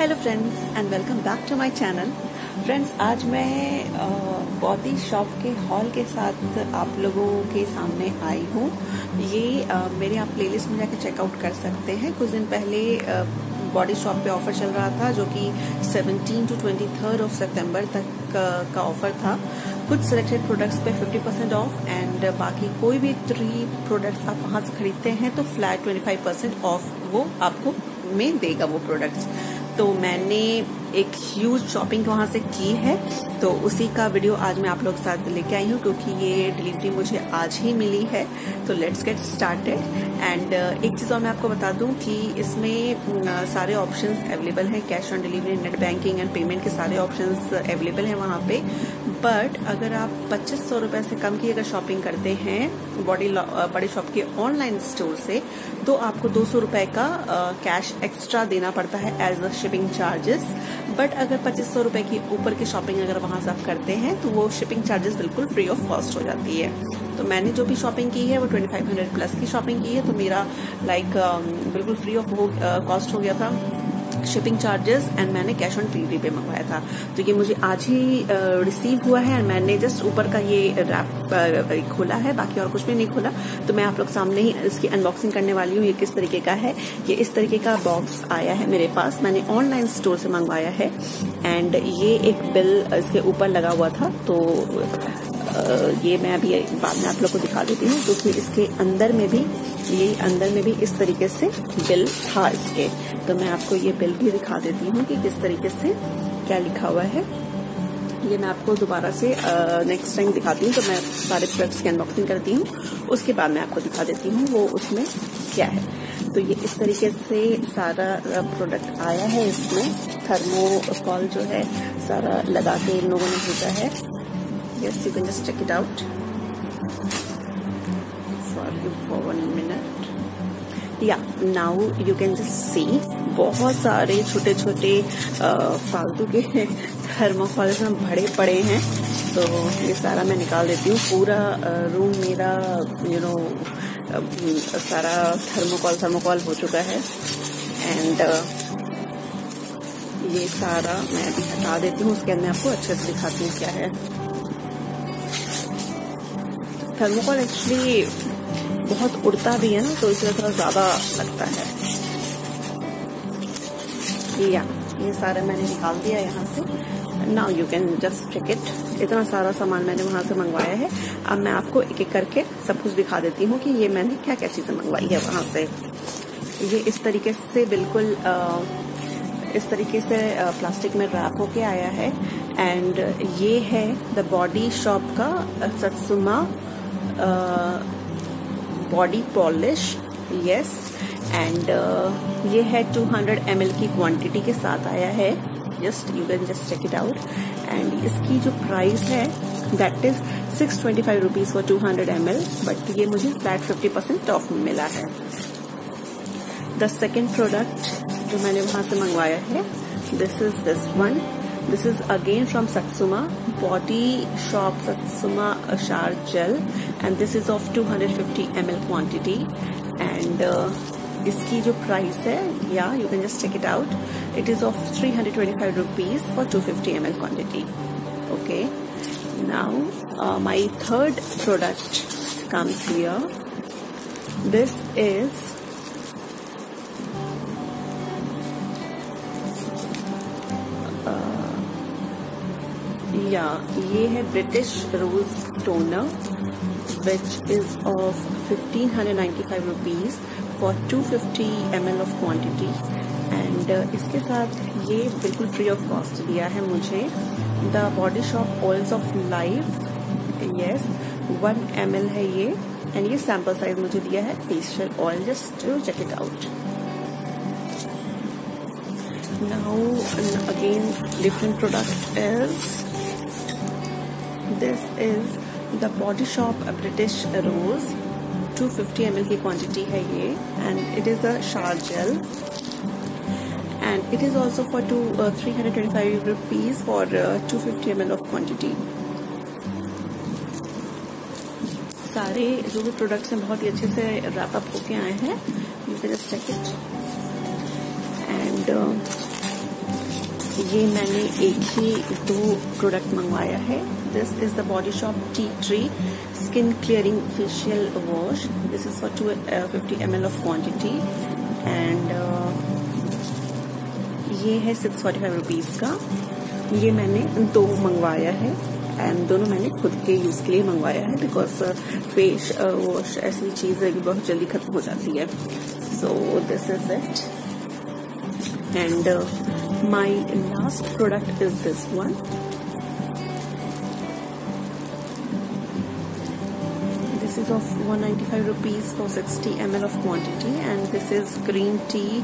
Hello friends and welcome back to my channel friends आज मैं body shop के hall के साथ आप लोगों के सामने आई हूँ। ये मेरे आप प्लेलिस्ट में जाकर चेकआउट कर सकते हैं। कुछ दिन पहले बॉडी शॉप पे ऑफ़र चल रहा था, जो कि 17 टू 23 ऑफ़ सितंबर तक का ऑफ़र था। कुछ सिलेक्टेड प्रोडक्ट्स पे 50 परसेंट ऑफ़ एंड बाकी कोई भी थ्री प्रोडक्ट्स आप वहाँ से खरीदते हैं तो फ्लैट 25 परसेंट ऑफ़ वो आपको में देगा वो प्रोडक्ट्स तो मैंने एक ह्यूज शॉपिंग वहाँ से की है तो उसी का वीडियो आज मैं आप लोग के साथ लेके आई हूँ क्योंकि ये डिलीवरी मुझे आज ही मिली है। तो लेट्स गेट स्टार्टेड एंड एक चीज़ और मैं आपको बता दूँ कि इसमें सारे ऑप्शंस अवेलेबल हैं cash on delivery net banking and payment के सारे ऑप्शंस अवेलेबल हैं वहाँ पे। बट अगर आप पच्चीस सौ रुपये से कम की अगर शॉपिंग करते हैं बॉडी बॉडी शॉप के ऑनलाइन स्टोर से तो आपको दो सौ रुपये का कैश एक्स्ट्रा देना पड़ता है as a shipping charges but अगर पच्चीस सौ रुपये की ऊपर की शॉपिंग अगर वहाँ से आप करते हैं तो वो शिपिंग चार्जेस बिल्कुल फ्री ऑफ़ कॉस्ट हो जाती है. तो मैंने जो भी शॉपिंग की है, वो ट्वेंटी फाइव हंड्रेड प्लस की शॉपिंग की है तो मेरा लाइक बिल्कुल फ्री ऑफ़ कॉस्ट हो गया था. शिपिंग चार्जेस एंड मैंने कैश ऑन डिलीवरी पे मंगवाया था। तो ये मुझे आज ही रिसीव हुआ है एंड मैंने जस्ट ऊपर का ये रैप खोला है, बाकी और कुछ भी नहीं खोला। तो मैं आप लोग सामने ही इसकी अनबॉक्सिंग करने वाली हूँ। ये किस तरीके का है? ये इस तरीके का बॉक्स आया है मेरे पास। मैंने ऑनलाइन स्टोर से मंगवाया है। एंड ये एक बिल इसके ऊपर लगा हुआ था। तो ये मैं अभी बाद में आप लोग को दिखा देती हूँ क्योंकि इसके अंदर में भी, ये अंदर में भी इस तरीके से बिल था इसके। तो मैं आपको ये बिल भी दिखा देती हूँ कि किस तरीके से क्या लिखा हुआ है। ये मैं आपको दोबारा से नेक्स्ट टाइम दिखाती हूँ तो मैं सारे प्रोडक्ट्स की अनबॉक्सिंग करती हूँ। उसके बाद मैं आपको दिखा देती हूँ वो उसमें क्या है। तो ये इस तरीके से सारा प्रोडक्ट आया है इसमें। थर्मोकॉल जो है, सारा लगा के इन लोगों ने भेजा है। Yes, you can just check it out. You for one minute. Yeah, now you can just see बहुत सारे छोटे छोटे फालतू के थर्मोकॉल में भरे पड़े हैं। तो ये सारा मैं निकाल देती हूँ। पूरा रूम मेरा यू नो सारा थर्मोकॉल थर्मोकॉल हो चुका है। एंड ये सारा मैं अभी हटा देती हूँ। उसके अंदर आपको अच्छे से दिखाती हूँ क्या है। थर्मोकॉल एक्चुअली बहुत उड़ता भी है ना तो इसलिए थोड़ा ज़्यादा लगता है। या ये सारा मैंने निकाल दिया यहाँ से। Now you can just check it इतना सारा सामान मैंने वहाँ से मंगवाया है। अब मैं आपको एक एक करके सब कुछ दिखा देती हूँ कि ये मैंने क्या क्या चीज़ें मंगवाई है वहाँ से। ये इस तरीके से बिल्कुल आ, इस तरीके से प्लास्टिक में रैप होके आया है। एंड ये है द बॉडी शॉप का Satsuma body polish yes and ये है 200 ml की क्वांटिटी के साथ आया है। Just you can just check it out and इसकी जो प्राइस है that is six twenty five rupees for two hundred M L but ये मुझे फ्लैट फिफ्टी परसेंट ऑफ़ में मिला है। द सेकेंड प्रोडक्ट जो मैंने वहाँ से मंगवाया है this is this one This is again from Satsuma Body Shop Satsuma Shower Gel and this is of 250 ml quantity and uh, इसकी जो प्राइस है या you can just check it out it is of 325 rupees for 250 ml quantity okay now uh, my third product comes here this is या ये है British rose toner which is of fifteen hundred ninety five rupees for two fifty M L of quantity and इसके साथ ये बिल्कुल free of cost दिया है मुझे। The Body Shop oils of life yes one M है ये। And ये सैंपल साइज़ मुझे दिया है facial oil just to check it out now, again, different product is this is the Body Shop British rose 250 fifty M L की quantity है ये and it is a shower gel and it is also for two three hundred twenty five rupees for two fifty M L of quantity सारे जो भी products हैं बहुत ही अच्छे से रैपअप होके आए हैं. यू एंड ये मैंने एक ही दो प्रोडक्ट मंगवाया है। This is the Body Shop tea tree skin clearing facial wash this is for two fifty M L of quantity and ये है सिक्स फोर्टी फाइव रुपीज़ का। ये मैंने दो मंगवाया है एंड दोनों मैंने खुद के यूज़ के लिए मंगवाया है बिकॉज़ फेस वॉश ऐसी चीज़ है कि बहुत जल्दी खत्म हो जाती है। So this is it and my last product is this one this is of 195 rupees for 60 ml of quantity and this is green tea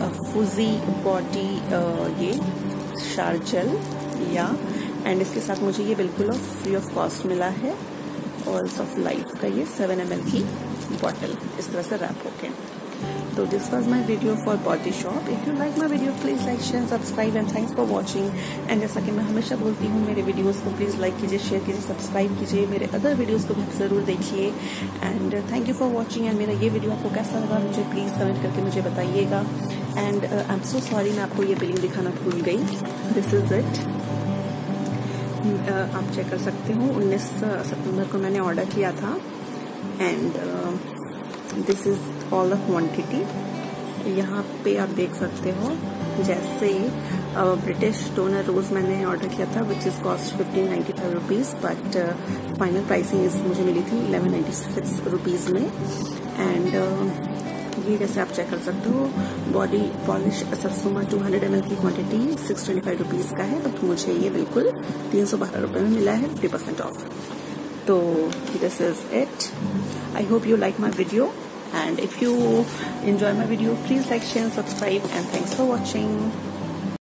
uh, fuzzy body uh, ये शार्जल या एंड इसके साथ मुझे ये बिल्कुल ऑफ़ फ्री ऑफ़ कॉस्ट मिला है. Oils of life का ये सेवन एम की बॉटल इस तरह से रैप होके। तो this was my video for Body Shop if you like my video please like share subscribe and thanks for watching and जैसा कि मैं हमेशा बोलती हूँ, मेरे वीडियोस को प्लीज़ लाइक कीजिए शेयर कीजिए सब्सक्राइब कीजिए, मेरे अदर वीडियोस को भी ज़रूर देखिए. And thank you for watching and मेरा ये वीडियो आपको कैसा लगा, मुझे प्लीज़ कमेंट करके मुझे बताइएगा. And I am so sorry मैं आपको ये बिलिंग दिखाना भूल गई. दिस इज़ इट आप चेक कर सकते हो. 19 सितंबर को मैंने ऑर्डर किया था. And this is all the quantity यहाँ पे आप देख सकते हो जैसे ब्रिटिश टोनर रोज मैंने ऑर्डर किया था which is cost fifteen ninety five rupees but final pricing is मुझे मिली थी इलेवन नाइन्टी सिक्स रुपीज़ में. एंड uh, ये जैसे आप चेक कर सकते हो? Body polish सरसोमा two hundred M की quantity six twenty five rupees का है बट मुझे ये बिल्कुल तीन सौ बारह रुपये में मिला है फिफ्टी परसेंट ऑफ़ तो this is it I hope you like my video and if you enjoy my video please like share and subscribe. And thanks for watching